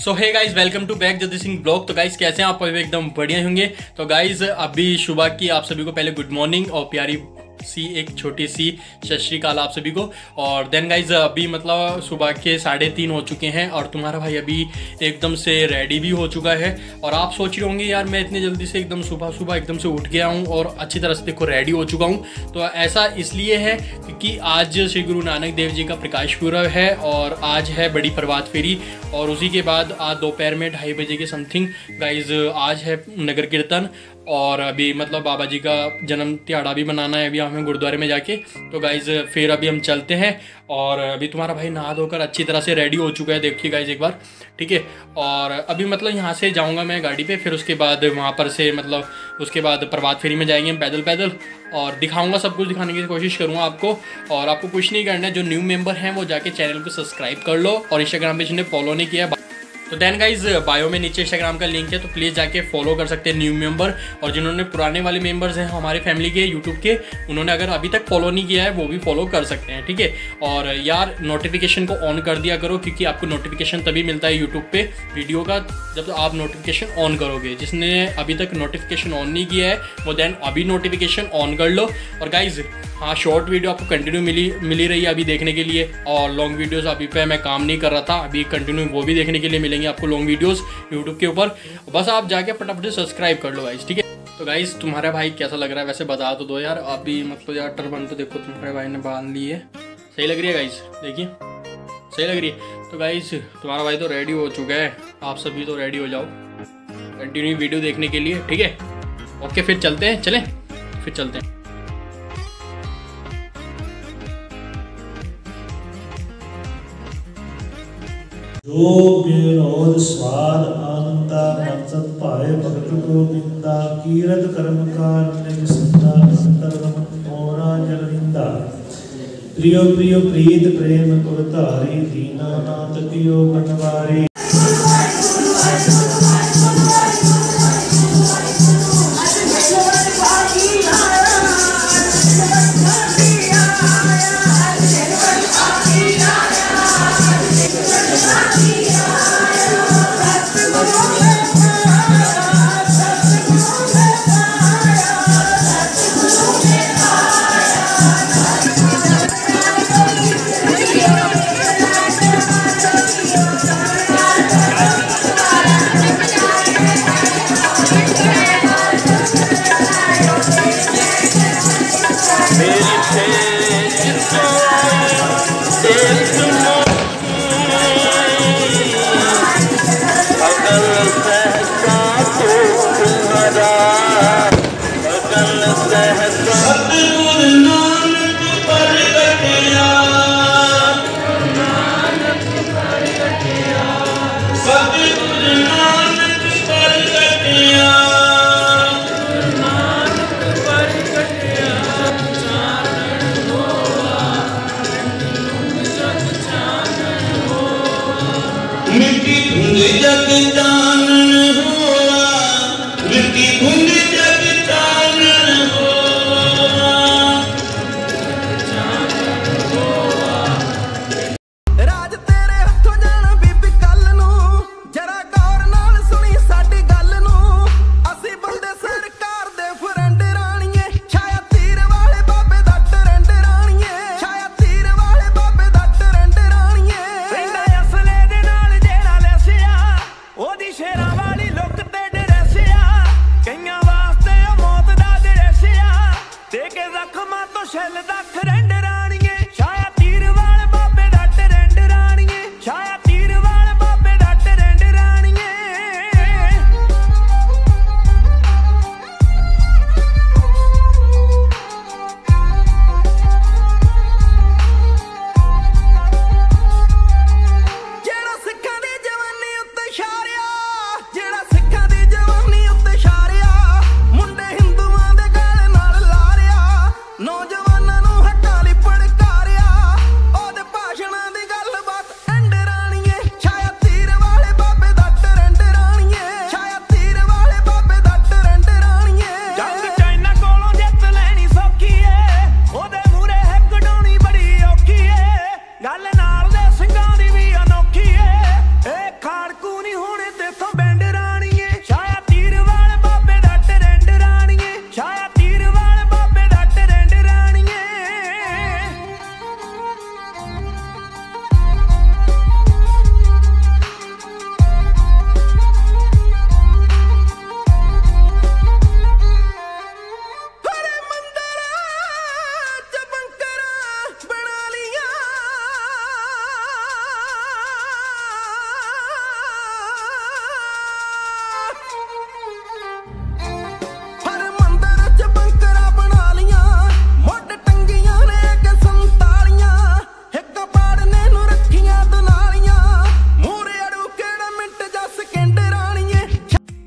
सो है guys welcome to back जदी Singh blog तो गाइज़ कैसे हैं? आप एकदम बढ़िया होंगे। तो गाइज़ अभी सुबह की आप सभी को पहले गुड मॉर्निंग और प्यारी सी, एक छोटी सी सत श्रीकाल आप सभी को। और देन गाइज़ अभी मतलब सुबह के साढ़े तीन हो चुके हैं और तुम्हारा भाई अभी एकदम से रेडी भी हो चुका है। और आप सोच रहे होंगे, यार, मैं इतनी जल्दी से एकदम सुबह सुबह एकदम से उठ गया हूँ और अच्छी तरह से देखो रेडी हो चुका हूँ। तो ऐसा इसलिए है क्योंकि आज श्री गुरु नानक देव जी का प्रकाश पूर्व है और आज है बड़ी प्रभात फेरी। और उसी के बाद आज दोपहर में ढाई बजे के समथिंग गाइज़ आज है नगर कीर्तन। और अभी मतलब बाबा जी का जन्म तिहाड़ा भी मनाना है, अभी हमें गुरुद्वारे में जाके। तो गाइज़ फिर अभी हम चलते हैं और अभी तुम्हारा भाई नहा धोकर अच्छी तरह से रेडी हो चुका है, देखिए गाइज़ एक बार, ठीक है? और अभी मतलब यहाँ से जाऊँगा मैं गाड़ी पे, फिर उसके बाद वहाँ पर से मतलब उसके बाद प्रभात फेरी में जाएँगे पैदल पैदल। और दिखाऊँगा सब कुछ, दिखाने की कोशिश करूँगा आपको। और आपको कुछ नहीं करना है, जो न्यू मेंबर हैं, वो जाके चैनल को सब्सक्राइब कर लो और इंस्टाग्राम पे जिन्हें फॉलो नहीं किया तो देन गाइज़ बायो में नीचे इंस्टाग्राम का लिंक है तो प्लीज़ जाके फॉलो कर सकते हैं न्यू मेंबर और जिन्होंने पुराने वाले मेंबर्स हैं हमारे फैमिली के यूट्यूब के, उन्होंने अगर अभी तक फॉलो नहीं किया है, वो भी फॉलो कर सकते हैं, ठीक है? और यार नोटिफिकेशन को ऑन कर दिया करो, क्योंकि आपको नोटिफिकेशन तभी मिलता है यूट्यूब पे वीडियो का, जब आप नोटिफिकेशन ऑन करोगे। जिसने अभी तक नोटिफिकेशन ऑन नहीं किया है, वो देन अभी नोटिफिकेशन ऑन कर लो। और गाइज़ हाँ शॉर्ट वीडियो आपको कंटिन्यू मिली मिली रही है अभी देखने के लिए, और लॉन्ग वीडियोस अभी पे मैं काम नहीं कर रहा था, अभी कंटिन्यू वो भी देखने के लिए मिलेंगे आपको लॉन्ग वीडियोस यूट्यूब के ऊपर। बस आप जाके फटाफट सब्सक्राइब कर लो गाइज़ ठीक है? तो गाइज़ तुम्हारा भाई कैसा लग रहा है? वैसे बता तो दो यार अभी मतलब यार टर्बन तो देखो, तुम्हारे भाई ने बाँध ली है। सही लग रही है गाइज़ देखिए। सही लग रही है। तो गाइज़ तुम्हारा भाई तो रेडी हो चुका है। आप सभी तो रेडी हो जाओ। कंटिन्यू वीडियो देखने के लिए, ठीक है? ओके फिर चलते हैं, चलें? फिर चलते हैं। ਜੋ ਬਿਨੋਦ ਸਵਾਦ ਆਨੰਦਾ ਮਨ ਭਾਏ ਭਗਤ ਗੋਬਿੰਦਾ ਕੀਰਤ ਕਰਮ ਕਾਰ ਨਿਜ ਸੰਤਾ ਅੰਤਰ ਮੋਰਾ ਜਲ ਰਿੰਦਾ ਪ੍ਰਿਯ ਪ੍ਰੀਤ ਪ੍ਰੇਮ ਗੁਰ ਧਾਰੀ, ਦੀਨਾ ਨਾਥ ਕਿਓ ਕਨਵਾਰੀ Yes. No, yo.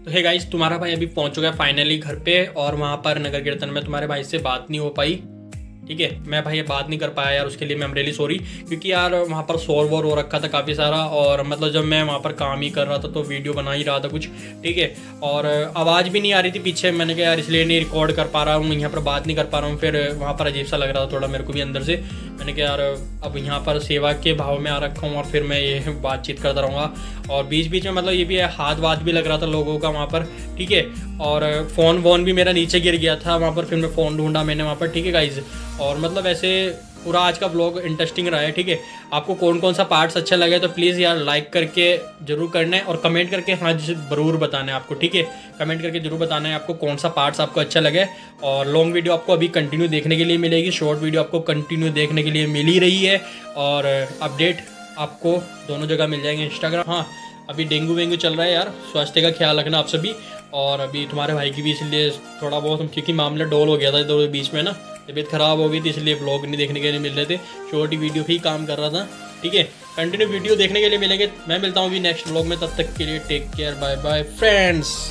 तो है गाइस तुम्हारा भाई अभी पहुँच चुका है फाइनली घर पे और वहाँ पर नगर कीर्तन में तुम्हारे भाई से बात नहीं हो पाई। ठीक है, मैं भाई ये बात नहीं कर पाया यार, उसके लिए मैं रियली सॉरी क्योंकि यार वहाँ पर शोर वोर हो रखा था काफ़ी सारा और मतलब जब मैं वहाँ पर काम ही कर रहा था तो वीडियो बना ही रहा था कुछ, ठीक है, और आवाज़ भी नहीं आ रही थी पीछे, मैंने कहा यार इसलिए नहीं रिकॉर्ड कर पा रहा हूँ, यहाँ पर बात नहीं कर पा रहा हूँ, फिर वहाँ पर अजीब सा लग रहा था थोड़ा मेरे को भी अंदर से, मैंने कहा यार अब यहाँ पर सेवा के भाव में आ रखा हूँ और फिर मैं ये बातचीत करता रहूँगा, और बीच बीच में मतलब ये भी हाथ वाथ भी लग रहा था लोगों का वहाँ पर, ठीक है, और फ़ोन वोन भी मेरा नीचे गिर गया था, वहाँ पर फिर मैं फ़ोन ढूंढा मैंने वहाँ पर, ठीक है गाइज़ और मतलब ऐसे पूरा आज का ब्लॉग इंटरेस्टिंग रहा है, ठीक है? आपको कौन कौन सा पार्ट्स अच्छा लगे तो प्लीज़ यार लाइक करके ज़रूर करना है और कमेंट करके हाँ ज़रूर बताना है आपको, ठीक है? कमेंट करके ज़रूर बताना है आपको कौन सा पार्ट्स आपको अच्छा लगे और लॉन्ग वीडियो आपको अभी कंटिन्यू देखने के लिए मिलेगी शॉर्ट वीडियो आपको कंटिन्यू देखने के लिए मिल ही रही है और अपडेट आपको दोनों जगह मिल जाएँगे इंस्टाग्राम हाँ अभी डेंगू वेंगू चल रहा है यार, स्वास्थ्य का ख्याल रखना आप सभी और अभी तुम्हारे भाई की भी इसलिए थोड़ा बहुत, क्योंकि मामला डोल हो गया था इधर बीच में ना तबीयत ख़राब हो गई थी, इसलिए ब्लॉग नहीं देखने के लिए मिल रहे थे। शॉर्ट वीडियो ही काम कर रहा था, ठीक है? कंटिन्यू वीडियो देखने के लिए मिलेंगे। मैं मिलता हूँ अभी नेक्स्ट ब्लॉग में, तब तक के लिए take care bye bye friends